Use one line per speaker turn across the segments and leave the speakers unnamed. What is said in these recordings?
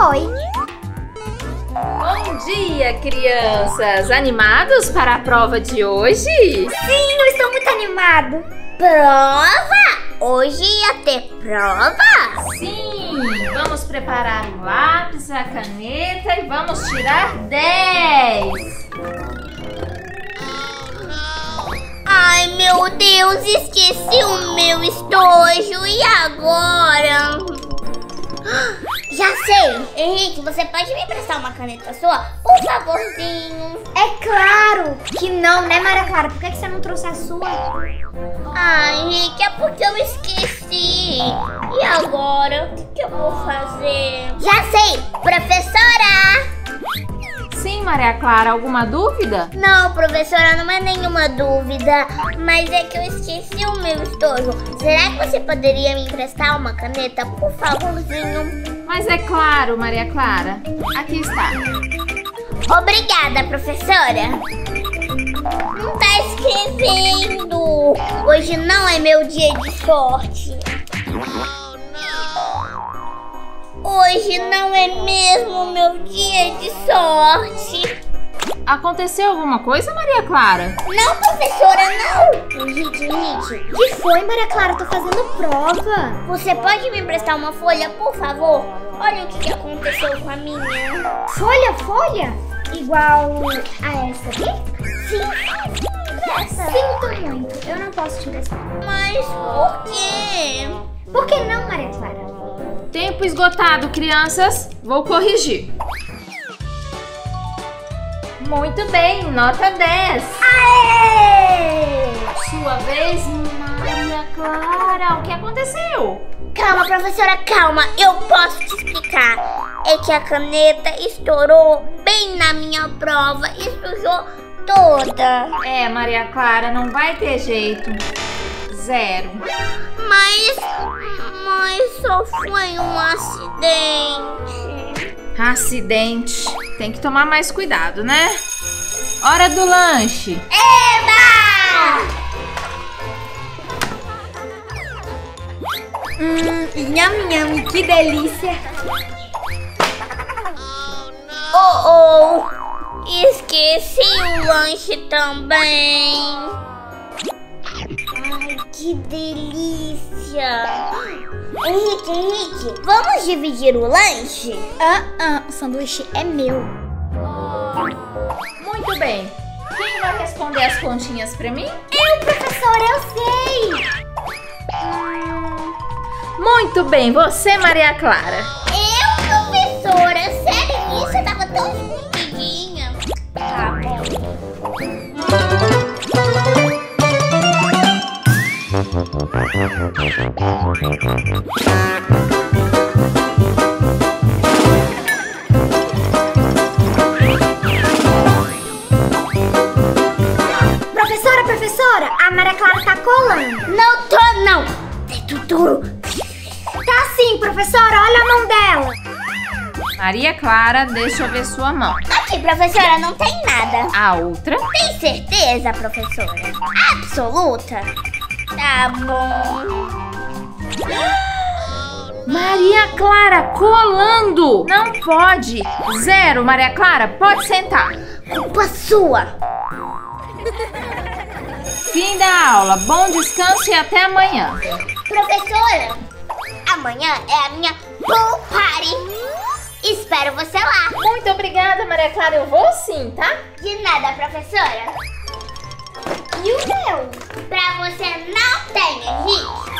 foi.
Bom dia, crianças! Animados para a prova de hoje?
Sim, eu estou muito animado.
Prova? Hoje ia ter prova?
Sim! Vamos preparar o lápis, a caneta e vamos tirar 10!
Ai, meu Deus, esqueci o meu estojo. E agora? Já sei. Henrique, você pode me emprestar uma caneta sua? Por favorzinho.
É claro que não, né, Maria Clara? Por que, você não trouxe a sua?
Ah, Henrique, é porque eu esqueci. E agora? O que, que eu vou fazer? Já sei. Professora!
Sim, Maria Clara, alguma dúvida?
Não, professora, não é nenhuma dúvida. Mas é que eu esqueci o meu estojo. Será que você poderia me emprestar uma caneta, por favorzinho?
Mas é claro, Maria Clara. Aqui está.
Obrigada, professora. Não tá escrevendo. Hoje não é meu dia de sorte. Hoje não é mesmo meu dia de sorte.
Aconteceu alguma coisa, Maria Clara?
Não, professora, não. Henrique,
que foi, Maria Clara? Tô fazendo prova.
Você pode me emprestar uma folha, por favor? Olha o que, que aconteceu com a minha.
Folha, folha? Igual a essa aqui?
Sim, essa.
Sinto muito, eu não posso te emprestar.
Mas por quê?
Por que não, Maria Clara?
Tempo esgotado, crianças. Vou corrigir. Muito bem, nota 10.
Aê!
Sua vez, Maria Clara. O que aconteceu?
Calma, professora, calma. Eu posso te explicar. É que a caneta estourou bem na minha prova e sujou toda.
É, Maria Clara, não vai ter jeito. Zero.
Mas. Mas só foi um acidente.
Acidente. Tem que tomar mais cuidado, né? Hora do lanche.
Eba!
Hum, nham nham, que delícia.
Oh, oh! Esqueci o lanche também. Que delícia! Henrique, Henrique, vamos dividir o lanche?
Ah, ah, o sanduíche é meu.
Muito bem. Quem vai responder as continhas pra mim?
Eu, professora, eu sei.
Muito bem, você, Maria Clara.
Professora,
professora, a Maria Clara tá colando.
Não tô, não. Dedo duro.
Tá sim, professora, olha a mão dela.
Maria Clara, deixa eu ver sua mão.
Aqui, professora, não tem nada.
A outra.
Tem certeza, professora? Absoluta? Tá bom.
Maria Clara, colando! Não pode! Zero, Maria Clara, pode sentar.
Culpa sua.
Fim da aula, bom descanso e até amanhã.
Professora, amanhã é a minha pool party. Espero você lá.
Muito obrigada, Maria Clara, eu vou sim, tá?
De nada, professora.
E o meu?
Pra você não tem, Henrique.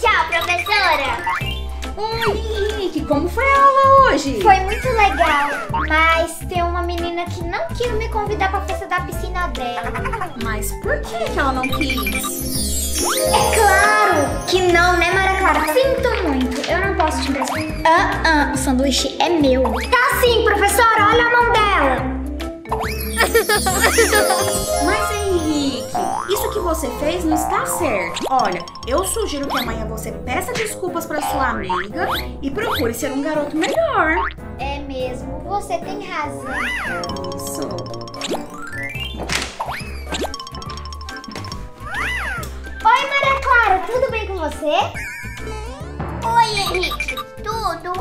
Tchau, professora.
Oi, Henrique, como foi a aula hoje?
Foi muito legal, mas tem uma menina que não quis me convidar pra festa da piscina dela.
Mas por que, que ela não quis?
É claro que não, né, Maria Clara? Sinto muito, eu não posso te emprestar. Ah, ah, o sanduíche é meu. Tá sim, professora, olha a mão dela.
Mas Henrique, isso que você fez não está certo. Olha, eu sugiro que amanhã você peça desculpas para sua amiga e procure ser um garoto melhor.
É mesmo, você tem razão.
Isso.
Oi, Maria Clara, tudo bem com você?
Tudo?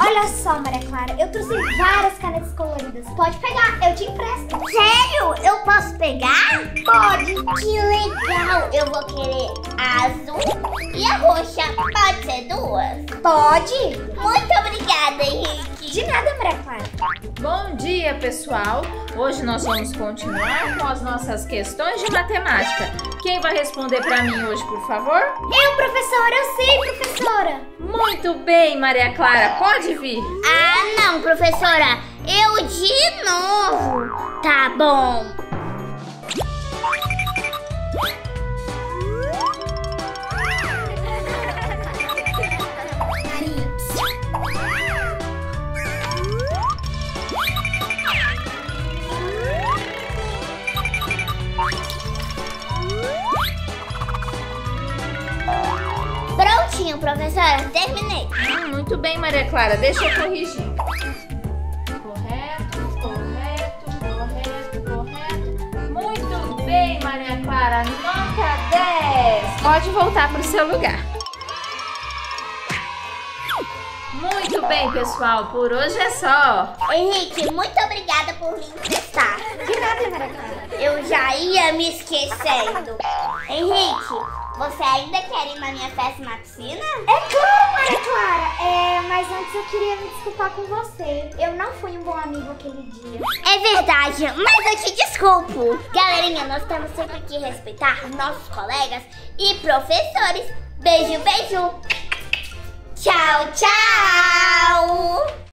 Olha só, Maria Clara, eu trouxe várias canetas coloridas. Pode pegar, eu te empresto.
Sério? Eu posso pegar?
Pode.
Que legal! Eu vou querer a azul e a roxa. Pode ser duas?
Pode?
Muito obrigada, Henrique.
Dia, pessoal! Hoje nós vamos continuar com as nossas questões de matemática. Quem vai responder para mim hoje, por favor?
Eu, professora, eu sei, professora.
Muito bem, Maria Clara, pode vir.
Ah, não, professora. Eu de novo. Tá bom. Prontinho, professora. Terminei.
Hum, muito bem, Maria Clara, deixa eu corrigir. Correto, correto, correto, correto. Muito bem, Maria Clara, nota 10. Pode voltar para o seu lugar. Muito bem, pessoal, por hoje é só.
Henrique, muito obrigada por me emprestar.
De nada, Maria Clara.
Eu já ia me esquecendo. Henrique, você ainda quer ir na minha festa na piscina?
É claro, Maria Clara. É, mas antes eu queria me desculpar com você. Eu não fui um bom amigo aquele dia.
É verdade, mas eu te desculpo. Galerinha, nós temos sempre que respeitar nossos colegas e professores. Beijo, beijo. Tchau, tchau.